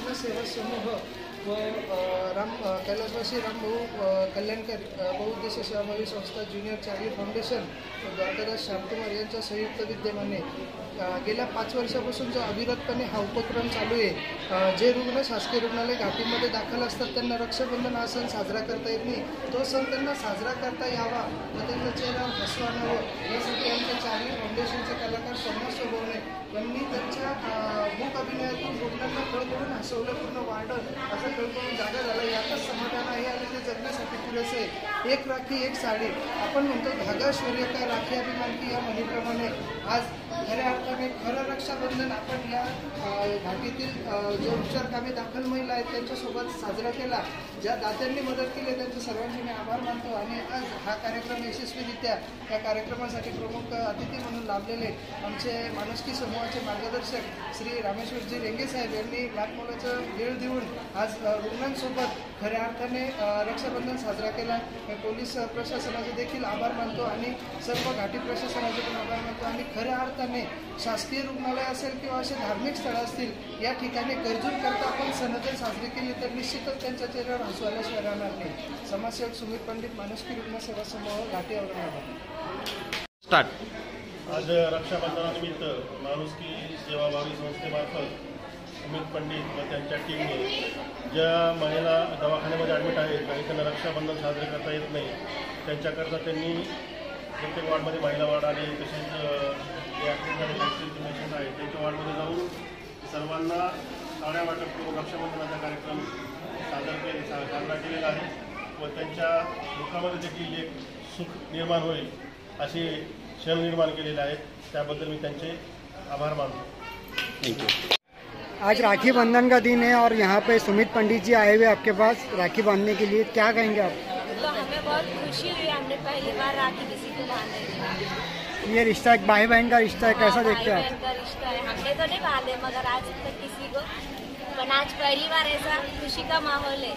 महाराष्ट्र सेवा समूह व राम कैलासवासी रामभाऊ कल्याणकर बहुउद्देशीय सेवाभावी संस्था ज्युनियर चारी फाउंडेशन द्वारकादास श्यामकुमार यांच्या संयुक्त विद्यमाने गेल्या पाच वर्षापासून जो अविरतपणे हा उपक्रम चालू आहे जे रुग्ण शासकीय रुग्णालय घाटीमध्ये दाखल असतात त्यांना रक्षाबंधन हा सण साजरा करता येत नाही. तो सण त्यांना साजरा करता यावा व त्यांच्या चेहऱ्यावर हसवा आणावं यासाठी आमच्या चारी फाउंडेशनचे कलाकार सोमनाथ सोबवणे यांनी खळखळून हसवलं पूर्ण वाढत असं खळखळून जागा झाला. यातच समाधान आहे आणि ते जगण्यासाठी पुरेसे आहे. एक राखी एक साडी. आपण म्हणतो धागा शौर्य का राखी अभिमान की या म्हणीप्रमाणे. आज खऱ्या अर्थाने खरं रक्षाबंधन आपण या घाटीतील जो जे उपचारकामी दाखल महिला आहेत त्यांच्यासोबत साजरा केला. ज्या दात्यांनी मदत केली त्यांचे सर्वांचे मी आभार मानतो. आणि आज हा कार्यक्रम यशस्वीरित्या या कार्यक्रमासाठी प्रमुख अतिथी लाभलेले आमचे माणुसकी समूहाचे मार्गदर्शक श्री रामेश्वरजी रेंगे साहेब यांनी लाखमोलाचं वेळ देऊन आज रुग्णांसोबत खऱ्या अर्थाने रक्षाबंधन साजरा केला. पोलीस प्रशासनाचे देखील आभार मानतो आणि सर्व घाटी प्रशासनाचे पण आभार मानतो. आणि खऱ्या अर्थाने शासकीय रुग्णालय असेल किंवा असे धार्मिक स्थळं असतील या ठिकाणी गरजूंकरता आपण सणजर साजरी केली तर निश्चितच त्यांच्या चेहऱ्यावर हसू आल्याशिवाय राहणार नाही. समाजसेवक सुमित पंडित माणुसकी रुग्ण सेवा समूह घाटी औरंगाबाद. स्टार्ट. आज रक्षाबंधनानिमित्त माणुसकी सेवाभावी संस्थेमार्फत अमित पंडित व त्यांच्या टीमने ज्या महिला दवाखान्यामध्ये ॲडमिट आहेत आणि त्यांना रक्षाबंधन साजरे करता येत नाही त्यांच्याकरता त्यांनी प्रत्येक वॉर्डमध्ये महिला वॉर्ड आणि तसेच जे पेशंट आहेत त्यांच्या वॉर्डमध्ये जाऊन सर्वांना साड्या वाटप करून रक्षाबंधनाचा कार्यक्रम सादर केले सा साजरा केलेला आहे व त्यांच्या दुःखामध्ये देखील एक सुख निर्माण होईल असे क्षण निर्माण केलेले आहेत. त्याबद्दल मी त्यांचे आभार मानतो. थैंक यू आज राखी बंधन का दिन है और यहाँ पे सुमित पंडित जी आए हुए आपके पास राखी बांधने के लिए। क्या कहेंगे आप? तो हमें बहुत खुशी हुई हमने पहली बार राखी किसी को बांधे। ये रिश्ता एक भाई बहन का रिश्ता है कैसा देखते हैं आप? रिश्ता है। हमने तो नहीं बांधे मगर आज तक किसी को। पर आज पहली बार ऐसा खुशी का माहौल है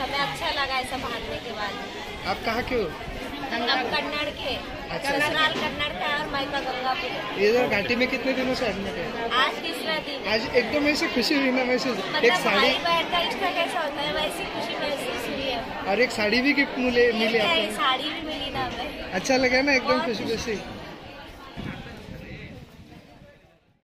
हमें अच्छा लगा ऐसा बांधने के बाद। आप कहाँ के हो? के अच्छा। ससुराल कन्नड़ का और मायका गंगापुर। इधर घाटी में कितने दिनों से एडमिट है आज तीसरा दिन। आज एकदम ऐसे खुशी हुई ना महसूस एक मतलब साड़ी का रिश्ता कैसा होता है वैसी खुशी महसूस हुई है और एक साड़ी भी गिफ्ट मिले मिले आपको साड़ी भी मिली ना अच्छा लगा ना एकदम खुशी खुशी